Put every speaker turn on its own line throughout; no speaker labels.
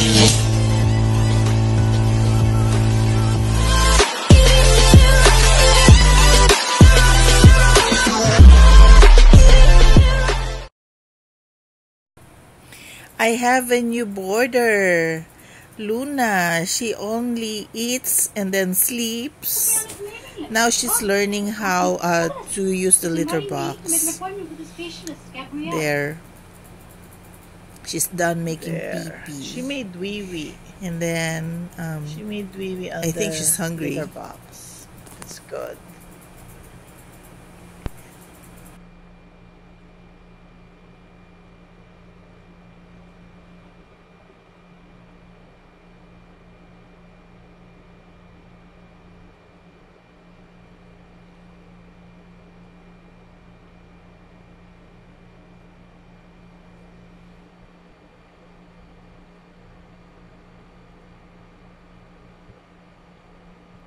I have a new boarder. Luna, she only eats and then sleeps. Now she's learning how uh, to use the litter box. There. She's done making
There.
pee pee.
She made wee wee.
and then um,
She made wee wee
I think she's hungry.
box. It's good.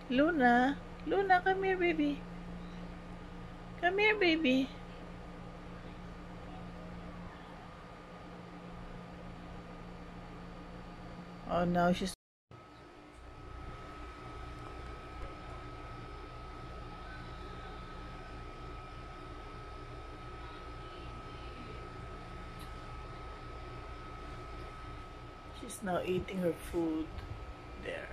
Luna, Luna, come here, baby. Come here, baby. Oh, now she's She's now eating her food there.